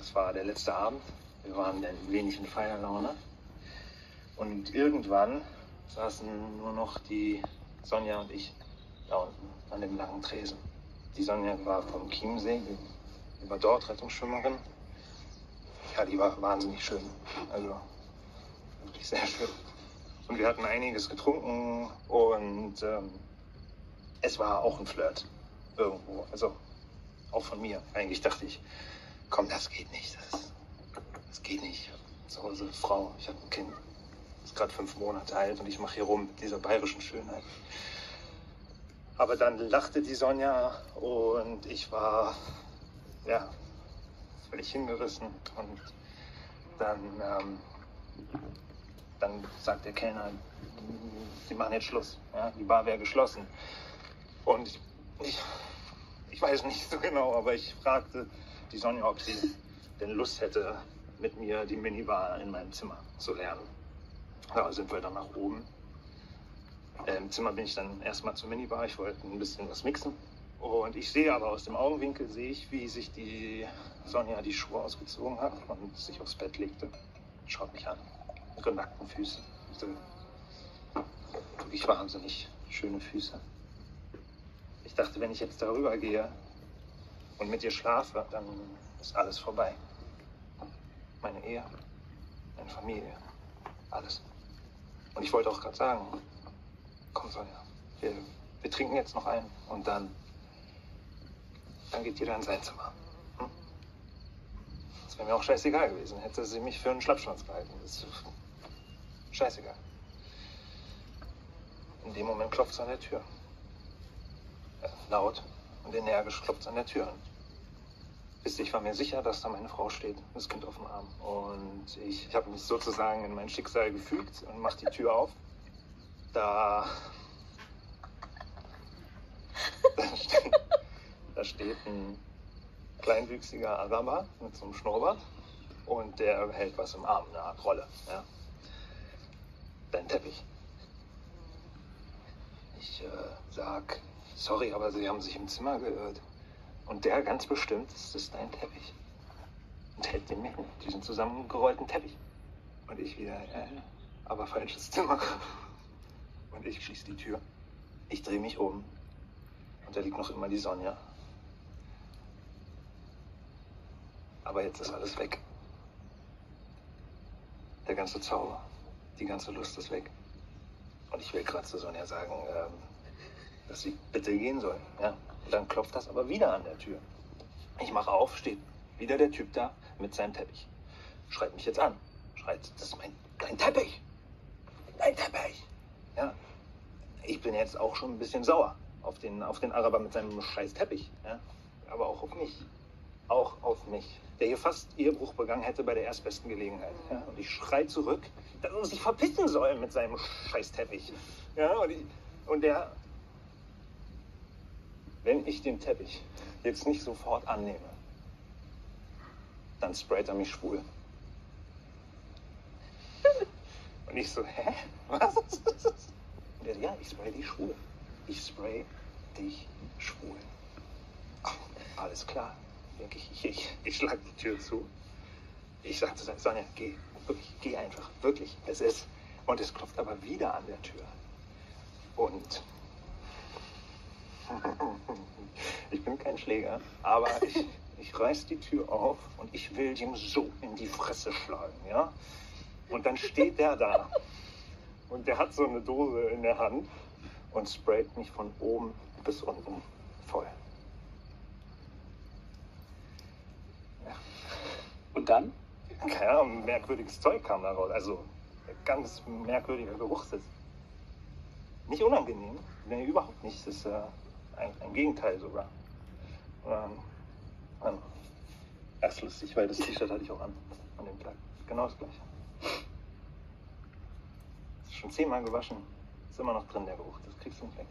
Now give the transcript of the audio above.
es war der letzte Abend. Wir waren ein wenig in Feierlaune. Und irgendwann saßen nur noch die Sonja und ich da unten an dem langen Tresen. Die Sonja war vom Chiemsee, war dort Rettungsschwimmerin. Ja, die war wahnsinnig schön. Also wirklich sehr schön. Und wir hatten einiges getrunken und ähm, es war auch ein Flirt irgendwo. Also auch von mir. Eigentlich dachte ich, komm, das geht nicht. Das, das geht nicht. Zu Hause Frau, ich habe ein Kind. Ist gerade fünf Monate alt und ich mache hier rum mit dieser bayerischen Schönheit. Aber dann lachte die Sonja und ich war, ja, völlig hingerissen. Und dann, ähm, dann sagt der Kellner, sie machen jetzt Schluss. Ja? Die Bar wäre geschlossen. Und ich, ich, ich weiß nicht so genau, aber ich fragte die Sonja, ob sie denn Lust hätte, mit mir die Minibar in meinem Zimmer zu lernen. Da sind wir dann nach oben. Äh, Im Zimmer bin ich dann erstmal zur Minibar. Ich wollte ein bisschen was mixen. Und ich sehe aber aus dem Augenwinkel, sehe ich, wie sich die Sonja die Schuhe ausgezogen hat und sich aufs Bett legte. Schaut mich an. Ihre nackten Füße. Wirklich wahnsinnig schöne Füße. Ich dachte, wenn ich jetzt darüber gehe und mit ihr schlafe, dann ist alles vorbei. Meine Ehe, meine Familie, alles. Und ich wollte auch gerade sagen, komm Sonja, wir, wir trinken jetzt noch einen und dann, dann geht jeder in sein Zimmer. Hm? Das wäre mir auch scheißegal gewesen. Hätte sie mich für einen Schlappschwanz gehalten. Das ist scheißegal. In dem Moment klopft es an der Tür. Äh, laut und energisch klopft es an der Tür an. Ich war mir sicher, dass da meine Frau steht, das Kind auf dem Arm. Und ich, habe mich sozusagen in mein Schicksal gefügt und mache die Tür auf. Da, da, steht, da steht ein kleinwüchsiger Araber mit so einem Schnurrbart und der hält was im Arm, eine Art Rolle. Ja. Dein Teppich. Ich äh, sag, sorry, aber Sie haben sich im Zimmer geirrt. Und der ganz bestimmt, ist dein Teppich. Und hält den mir hin, diesen zusammengerollten Teppich. Und ich wieder, äh, aber falsches Zimmer. Und ich schließe die Tür. Ich drehe mich um. Und da liegt noch immer die Sonja. Aber jetzt ist alles weg. Der ganze Zauber, die ganze Lust ist weg. Und ich will gerade zu Sonja sagen, ähm, dass sie bitte gehen soll. Ja? Dann klopft das aber wieder an der Tür. Ich mache auf, steht wieder der Typ da mit seinem Teppich. Schreit mich jetzt an. Schreit, das ist mein, dein Teppich. Dein Teppich. Ja. Ich bin jetzt auch schon ein bisschen sauer auf den, auf den Araber mit seinem scheiß Teppich. Ja. Aber auch auf mich. Auch auf mich. Der hier fast Ehebruch begangen hätte bei der erstbesten Gelegenheit. Ja. Und ich schrei zurück, dass er sich verpissen soll mit seinem scheiß Teppich. Ja. Und, ich, und der wenn ich den Teppich jetzt nicht sofort annehme, dann sprayt er mich schwul. Und ich so, hä? Was? Und er, ja, ich spray dich schwul. Ich spray dich schwul. Ach, alles klar. Denke ich, ich, ich, ich schlag die Tür zu. Ich sagte Sonja, geh, wirklich, geh einfach, wirklich, es ist. Und es klopft aber wieder an der Tür. Und ich bin kein Schläger, aber ich, ich reiß die Tür auf und ich will ihm so in die Fresse schlagen, ja? Und dann steht der da und der hat so eine Dose in der Hand und sprayt mich von oben bis unten voll. Ja. Und dann? Keine Ahnung, merkwürdiges Zeug kam da raus. Also ganz merkwürdiger Geruch. Das ist nicht unangenehm. Nee, überhaupt nicht. Das ist äh, ein, ein Gegenteil sogar. Ähm, erst lustig, weil das T-Shirt hatte ich auch an, an dem Tag. Genau das gleiche. Ist schon zehnmal gewaschen. Ist immer noch drin, der Geruch. Das kriegst du nicht weg.